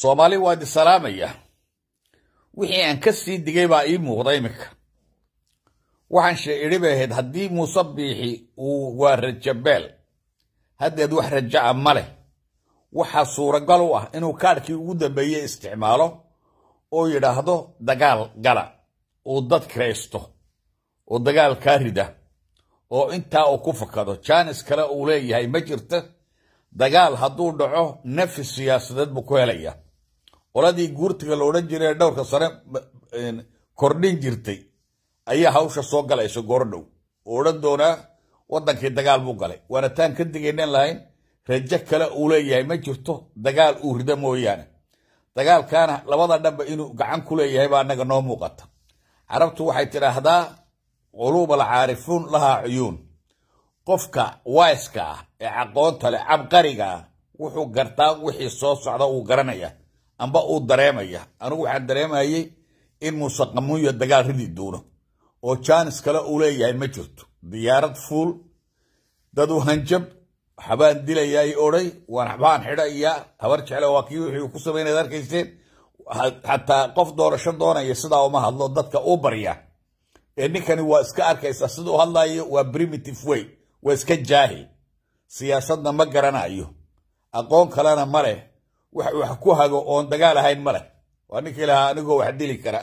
soomaali waa idi salaamaya wixii aan ka sii digay baa ii muuqda iminka. Waxaan sheeidhi bay ahayd haddii muuse biixi uu waa rajabeel haddeed wax raja'a ma leh waxaa suuragal u ah inuu kaadhkii ugu dambeeye isticmaalo oo yidhaahdo dagaal gala uu dad kiraysto oo dagaal kaa rida oo intaa uu ku fakado. Jaanis kale uu leeyahay ma jirta dagaal hadduu dhaco nafi siyaasadeed buu ku helaya qoladii guurtiga la odhan jiray dhowrka sare kordhin jirtay. Ayaa hawsha soo galaysa goordhow oo odhan doonaa waddankii dagaal buu galay. Waana taan ka digaynan lahayn. Rajo kale uu leeyahay ma jirto. Dagaal uu rida mooyaane. Dagaalkaana labada dhanba inuu gacan ku leeyahay baa annaga noo muuqata. Carabtu waxay tidhaahdaa quluub alcaarifuun lahaa cuyuun. Qofka waiska ah ee aqoonta leh cabqariga ah wuxuu gartaa wixii soo socda uu garanaya amba uu dareemaya. Anigu waxaan dareemayey in muuse qamuunya dagaal ridi doono oo jaanis kale uu leeyahay ma jirto diyaarad fuul. Dadu hanjab. Waxbaan dilayaa i odhay. Waan waxbaan xidhayaa. Habar jecle waa kii wixii ku samaynaad arkayseen. Xataa qof doorasho doonaya sidaa uma hadlo dadka u barya. Ee ninkani waa iska arkaysa siduu hadlayo waa primitive way. Waa iska jaahil siyaasadna ma garanayo. Aqoon kalena ma leh wax wax ku hago oon dagaal ahayn ma leh. Waa ninkii lahaa anigoo wax dili kara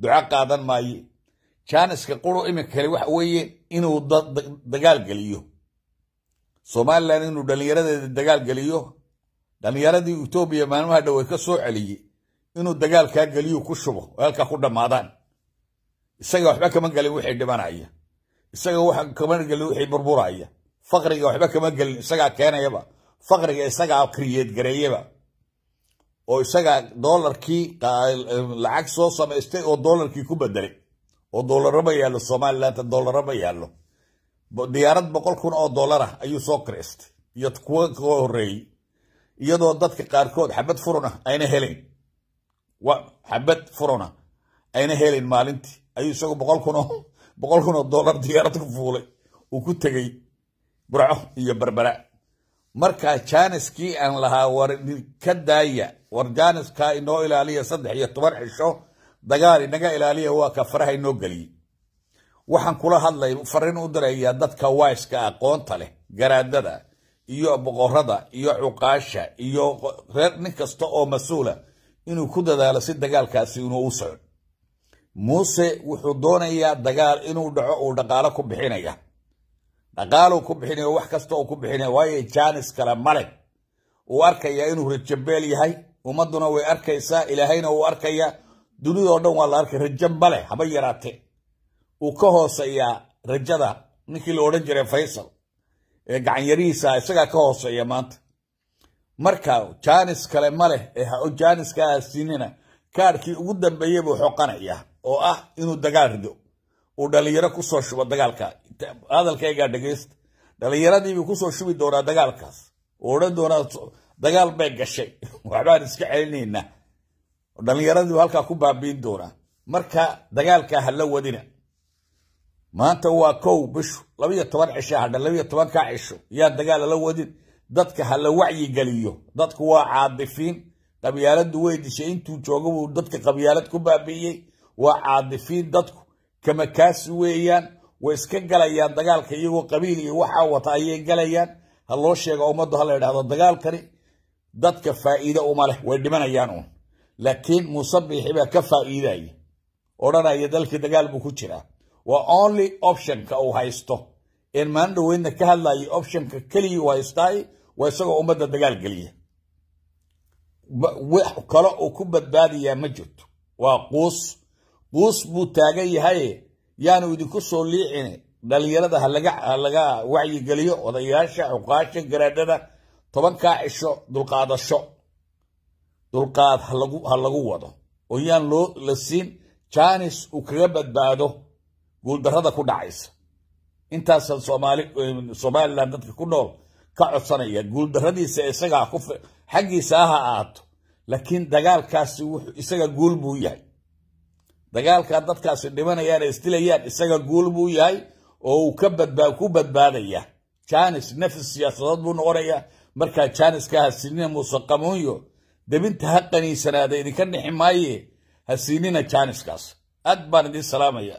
duco qaadan maaye jaaniska quru iminka kale waxa weeye inuu dagaal geliyo. Somalilan inuu dhallinyaradeeda dagaal geliyo. Dhallinyaradii etoobiya maalmaha dhowe ka soo celiyey. Inuu dagaalkaa geliyo ku shubo halkaa ku dhammaadaan. Isaga waxba kama gelin wixii dhimanaya. Isaga wax kama gelin wixii burburaya. Faqriga waxba kama gelin isagaa keenayaba. Faqriga isagaa kriyeed gareeyaba oo isagaa doolarkii lacag soo samaystay oo doolarkii ku bedelay oo doolaro ma yaallo somaliland doolaro ma yaallo diyaarad boqol kun oo dollar ah ayuu soo kiraystay iyo kuwa ka horeeyey iyadoo dadka qaarkood xabad furuna ayna helayn xabad furuna ayna helayn maalintii. Ayuu isagu boqol kun oo boqol kun oo dollar diyaarad ku fuulay. Uu ku tegey burco iyo berbera marka jaaniskii aan lahaa war ka daaya war jaaniskaa inoo ilaaliya saddex iyo toban cisho dagaal inaga ilaaliya waa ka faraha inoo geliyey waxaan kula hadlay fariin u dirayaa dadka waiska aqoonta leh garaadada iyo boqorada iyo cuqaasha iyo reer nin kasta oo mas'uula inuu ku dadaalo si dagaalkaasi inuu u socdo. Muuse wuxuu doonayaa dagaal inuu dhaco uu dhaqaalo ku bixinaya dhaqaaluu ku bixinaya wax kasta uu ku bixinaya waayo jaanis kale male uu arkayaa inuu rajabeel yahay ummaduna way arkaysaa ilaahayna uu arkayaa dunidao dhan waa la arkay rajo male haba yaraate uu ka hooseeyaa rajada ninkii la odhan jiray faysal ee gacanyarihiisa isagaa ka hooseeya maanta. Marka jaanis kale ma leh ee jaaniska siinina kaadhkii ugu dambeeyey buu xoqanayaa oo ah inuu dagaal rido. Uu dhallinyaro ku soo shubo dagaalka hadalkaygaa dhegaysta dhallinyaradiibuu ku soo shubi doonaa dagaalkaas. Oo doonaa dagaal bay gashay. Waxbaan iska celinaynaa. Dhallinyaradiibu halkaa ku baabiin doonaa. Marka dagaalkaa hala wadina maanta waa kow bishu labiyo toban cisho hadha labiyo tobankaa cisho yaa dagaal lala wadin dadka hala wacyi geliyo. Dadku waa caadifiin. Qabyaaladu way dishay intuu jooga buu dadka qabyaalad ku baabi'iyey. Waa caadifiin dadku. Kamakaasi weeyaan way iska galayaan dagaalka iyagoo qabiil iyo waxaa wata ayay galayaan. Ha loo sheega ummaddu hala idhahdo dagaalkani dadka faa'iide uma leh way dhimanayaan uun. Laakiin muuse biixi baa ka faa'iidaya odhanaya dalkii dagaal buu ku jiraa. Waa only optionka uu haysto. Een maalin ka hadlayay optionka keligii uu haystaay waa isagoo ummadda dagaal geliya. Wax kale uu ku badbaadayaa ma jirto. Waa quus. Quus buu taagan yahaye yaanu idinku soo liicine dhallinyarada halaga wacyigeliyo odayaasha cuqaasha garaadhada tobankaa cisho dulqaadasho. Dulqaad ha lagu wado. Oo yaan loo la siin jaanis uu kaga badbaado guuldarrada ku dhacaysa. Intaasa somalilan dadka ku nool ka codsanaya guuldarradiisa isagaa xaggiisa ha ahaato. Laakiin dagaalkaasi isaga guul buu yahay dagaalkaa dadkaasi dhimanayaan ee isdilayaan isaga guul buu yahay oo uu ku badbaadaya. Jaanis nafis siyaasadood buu noqonayaa. Markaa jaaniska hasinina muuse qamuunyo debinta ha qaniisanaada idinka dhixi maaye ha siinina jaaniskaas. Aad baan idin salaamaya